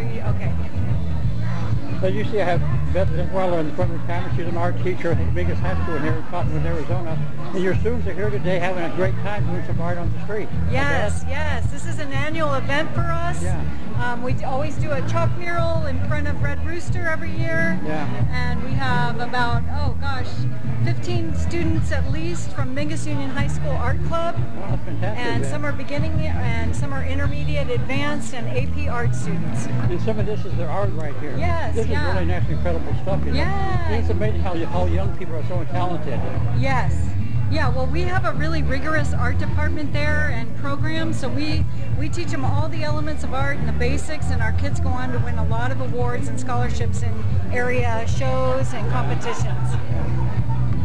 show you. Okay. So you see I have Beth Weller in the front of the camera. She's an art teacher at the biggest high school here in Cottonwood, Arizona. And your students are here today having a great time doing some art on the street. Yes, yes. This is an annual event for us. Yeah. Um, we always do a chalk mural in front of Red Rooster every year. Yeah. And we have about, oh gosh, 15 students at least from Mingus Union High School Art Club. Fantastic. And some are beginning and some are intermediate, advanced, and AP art students. And some of this is their art right here. Yes, This yeah. is really nice, incredible stuff. You know? Yeah. It's amazing how, how young people are so talented. Yes. Yeah, well, we have a really rigorous art department there and program, so we, we teach them all the elements of art and the basics, and our kids go on to win a lot of awards and scholarships in area shows and competitions.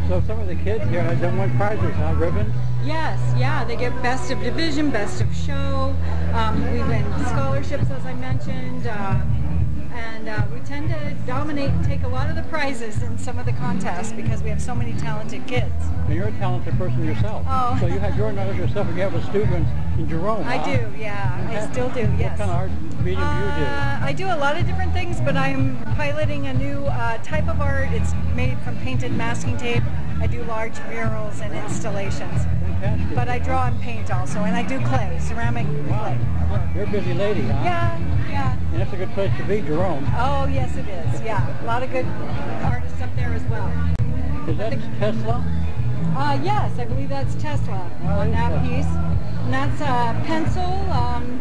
So some of the kids here have done won prizes, huh? Ribbons? Yes, yeah, they get best of division, best of show. Um, we win scholarships, as I mentioned, uh, and uh, we tend to dominate and take a lot of the prizes in some of the contests because we have so many talented kids. And you're a talented person yourself. Oh. So you have your knowledge yourself, and you have a student in Jerome. I huh? do, yeah, I still do, yes. What kind of art medium Uh, I do a lot of different things, but I'm piloting a new uh, type of art. It's made from painted masking tape. I do large murals and installations. do you do? Fantastic. But I draw and paint also, and I do clay, ceramic clay. You're a busy lady, huh? Yeah, yeah. And that's a good place to be, Jerome. Oh, yes it is, yeah. A lot of good artists up there as well. Is that Tesla? Uh, yes, I believe that's Tesla Oh, on that? piece. And that's a pencil um,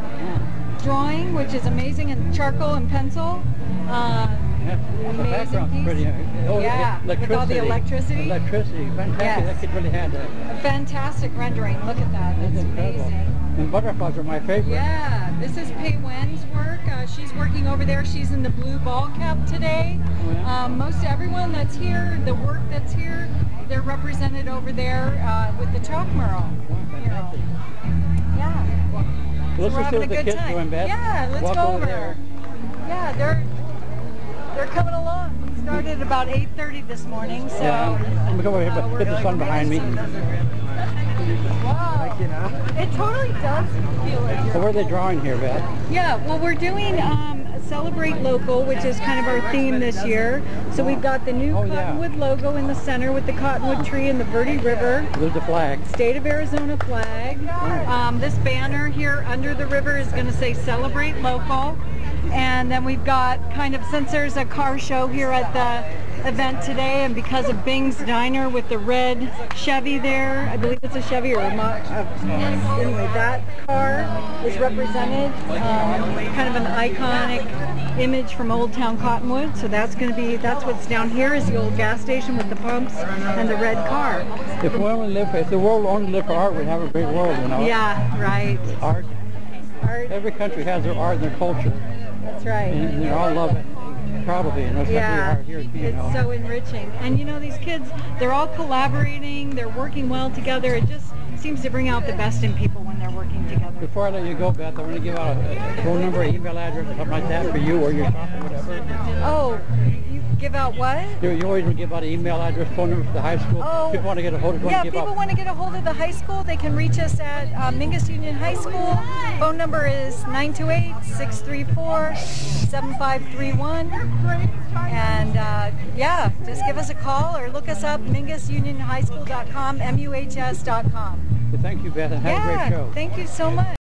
drawing, which is amazing, and charcoal and pencil. Uh, Yeah, the Amazing background's piece. pretty. uh, Oh, Yeah, with all the electricity. Electricity, fantastic. Yes. That kid really had that. a fantastic rendering. Look at that. That's That's incredible. amazing. And butterflies are my favorite. Yeah, this is Pei Wen's work. Uh, she's working over there. She's in the blue ball cap today. Oh. Um, most everyone that's here, the work that's here, they're represented over there uh, with the chalk mural. Mural. Yeah. Well, let's We're having a good time. doing. Yeah, let's Walk go over over. there. Yeah, they're they're coming along. We started about 8:30 this morning, so. Yeah, let me come over here, uh, but we're- get the sun behind me. Wow. It totally does feel like So what are they drawing here, Beth? Yeah, well, we're doing um, Celebrate Local, which is kind of our theme this year. So we've got the new Oh, yeah. Cottonwood logo in the center with the Cottonwood tree and the Verde River. There's the flag. State of Arizona flag. Um, this banner here under the river is going to say Celebrate Local. And then we've got kind of, since there's a car show here at the event today, and because of Bing's Diner with the red Chevy there, I believe it's a Chevy or a uh, anyway, that car is represented, um, kind of an iconic image from Old Town Cottonwood. So that's going to be, that's what's down here is the old gas station with the pumps and the red car. If we only live, if the world only lived for art, we'd have a great world, you know. Yeah, right. Art. Art, Every country has their art and their culture, that's right. and they all love it. Probably, and that's Yeah, what we are here, it's so enriching. And you know, these kids, they're all collaborating, they're working well together. It just seems to bring out the best in people when they're working together. Before I let you go, Beth, I want to give out a phone number, an email address, or something like that for you or your shop or whatever. Oh, give out what? You, you always give out an email address, phone number for the high school. Oh. People want to get a hold of, Yeah, to if give people out. want to get a hold of the high school, they can reach us at uh, Mingus Union High School. Phone number is 928-634-7531. And uh, yeah, just give us a call or look us up, mingusunionhighschool.com, M-U-H-S.com. Thank you, Beth, and have a great show. thank you so much.